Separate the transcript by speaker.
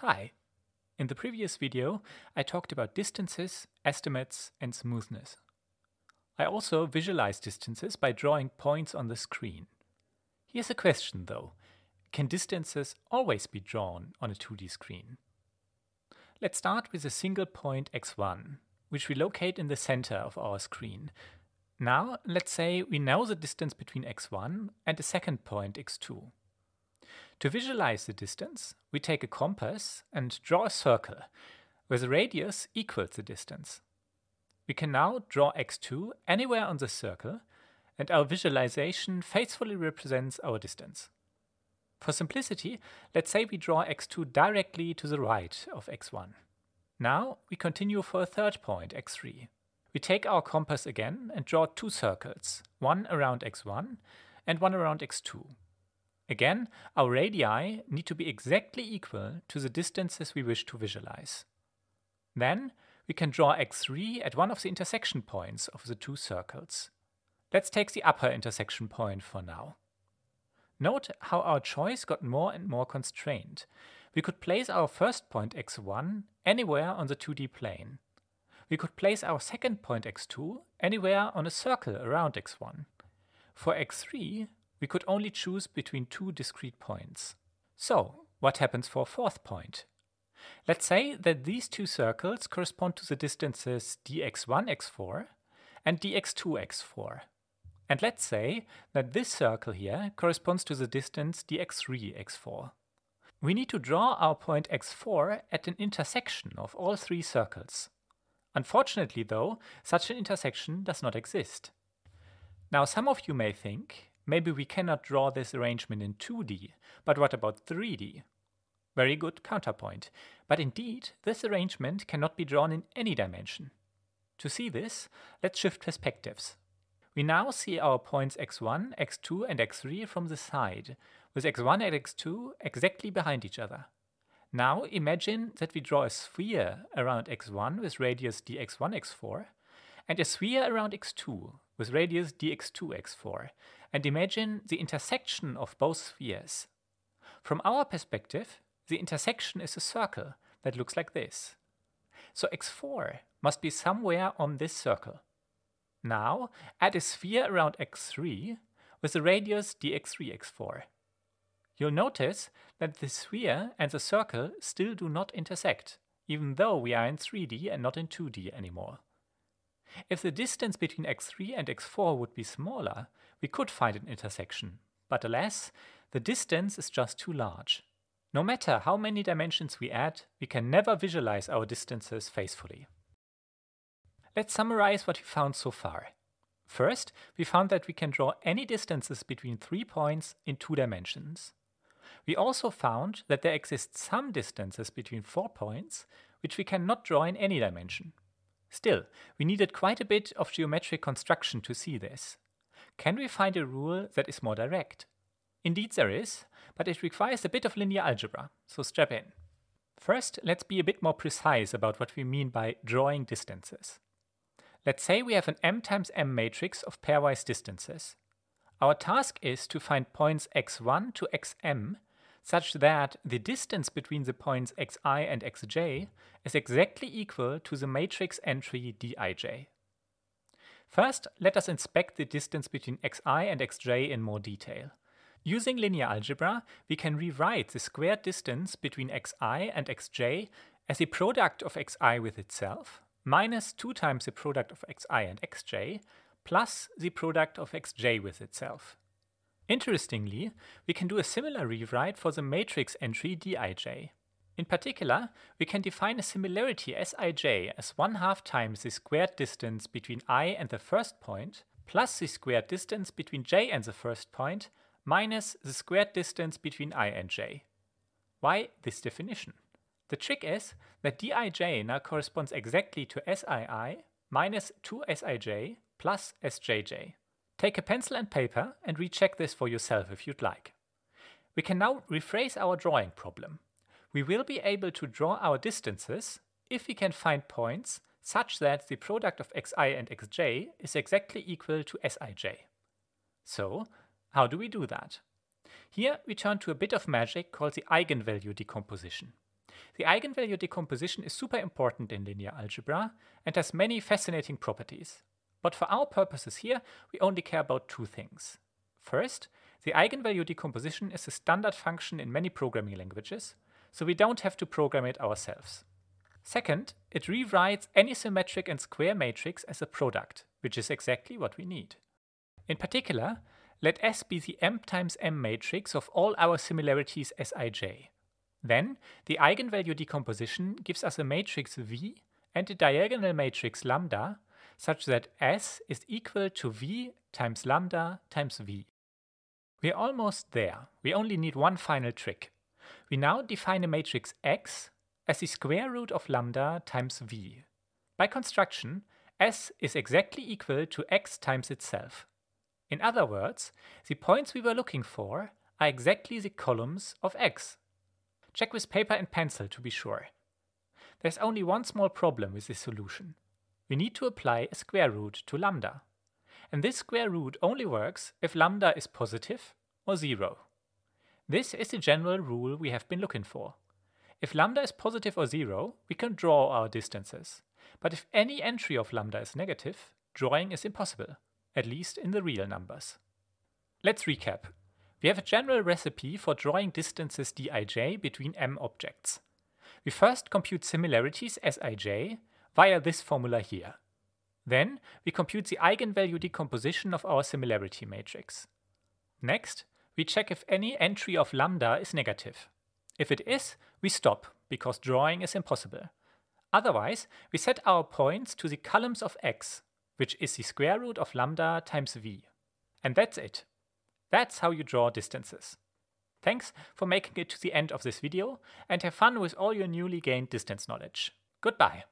Speaker 1: Hi! In the previous video, I talked about distances, estimates, and smoothness. I also visualized distances by drawing points on the screen. Here's a question though. Can distances always be drawn on a 2D screen? Let's start with a single point x1, which we locate in the center of our screen. Now, let's say we know the distance between x1 and a second point x2. To visualize the distance, we take a compass and draw a circle, where the radius equals the distance. We can now draw x2 anywhere on the circle, and our visualization faithfully represents our distance. For simplicity, let's say we draw x2 directly to the right of x1. Now we continue for a third point, x3. We take our compass again and draw two circles, one around x1 and one around x2. Again, our radii need to be exactly equal to the distances we wish to visualize. Then we can draw x3 at one of the intersection points of the two circles. Let's take the upper intersection point for now. Note how our choice got more and more constrained. We could place our first point x1 anywhere on the 2D plane. We could place our second point x2 anywhere on a circle around x1. For x3, we could only choose between two discrete points. So, what happens for a fourth point? Let's say that these two circles correspond to the distances dx1, x4 and dx2, x4. And let's say that this circle here corresponds to the distance dx3, x4. We need to draw our point x4 at an intersection of all three circles. Unfortunately though, such an intersection does not exist. Now some of you may think, Maybe we cannot draw this arrangement in 2D, but what about 3D? Very good counterpoint. But indeed, this arrangement cannot be drawn in any dimension. To see this, let's shift perspectives. We now see our points x1, x2 and x3 from the side, with x1 and x2 exactly behind each other. Now imagine that we draw a sphere around x1 with radius dx1, x4, and a sphere around x2 with radius dx2, x4, and imagine the intersection of both spheres. From our perspective, the intersection is a circle that looks like this. So x4 must be somewhere on this circle. Now, add a sphere around x3 with the radius dx3, x4. You'll notice that the sphere and the circle still do not intersect, even though we are in 3D and not in 2D anymore. If the distance between x3 and x4 would be smaller, we could find an intersection, but alas, the distance is just too large. No matter how many dimensions we add, we can never visualize our distances faithfully. Let's summarize what we found so far. First, we found that we can draw any distances between three points in two dimensions. We also found that there exist some distances between four points, which we cannot draw in any dimension. Still, we needed quite a bit of geometric construction to see this. Can we find a rule that is more direct? Indeed there is, but it requires a bit of linear algebra, so strap in. First, let's be a bit more precise about what we mean by drawing distances. Let's say we have an m times m matrix of pairwise distances. Our task is to find points x1 to xm such that the distance between the points xi and xj is exactly equal to the matrix entry dij. First, let us inspect the distance between xi and xj in more detail. Using linear algebra, we can rewrite the squared distance between xi and xj as the product of xi with itself minus 2 times the product of xi and xj plus the product of xj with itself. Interestingly, we can do a similar rewrite for the matrix entry dij. In particular, we can define a similarity Sij as 1 half times the squared distance between i and the first point plus the squared distance between j and the first point minus the squared distance between i and j. Why this definition? The trick is that dij now corresponds exactly to Sii minus 2Sij plus Sjj. Take a pencil and paper and recheck this for yourself if you'd like. We can now rephrase our drawing problem. We will be able to draw our distances if we can find points such that the product of xi and xj is exactly equal to sij. So, how do we do that? Here we turn to a bit of magic called the eigenvalue decomposition. The eigenvalue decomposition is super important in linear algebra and has many fascinating properties. But for our purposes here, we only care about two things. First, the eigenvalue decomposition is a standard function in many programming languages, so we don't have to program it ourselves. Second, it rewrites any symmetric and square matrix as a product, which is exactly what we need. In particular, let S be the m times m matrix of all our similarities Sij. Then, the eigenvalue decomposition gives us a matrix V and a diagonal matrix lambda such that S is equal to V times lambda times V. We're almost there. We only need one final trick. We now define a matrix X as the square root of lambda times V. By construction, S is exactly equal to X times itself. In other words, the points we were looking for are exactly the columns of X. Check with paper and pencil to be sure. There's only one small problem with this solution. We need to apply a square root to lambda. And this square root only works if lambda is positive or zero. This is the general rule we have been looking for. If lambda is positive or zero, we can draw our distances. But if any entry of lambda is negative, drawing is impossible, at least in the real numbers. Let's recap. We have a general recipe for drawing distances dij between m objects. We first compute similarities Sij via this formula here. Then we compute the eigenvalue decomposition of our similarity matrix. Next, we check if any entry of lambda is negative. If it is, we stop, because drawing is impossible. Otherwise, we set our points to the columns of x, which is the square root of lambda times v. And that's it. That's how you draw distances. Thanks for making it to the end of this video and have fun with all your newly gained distance knowledge. Goodbye.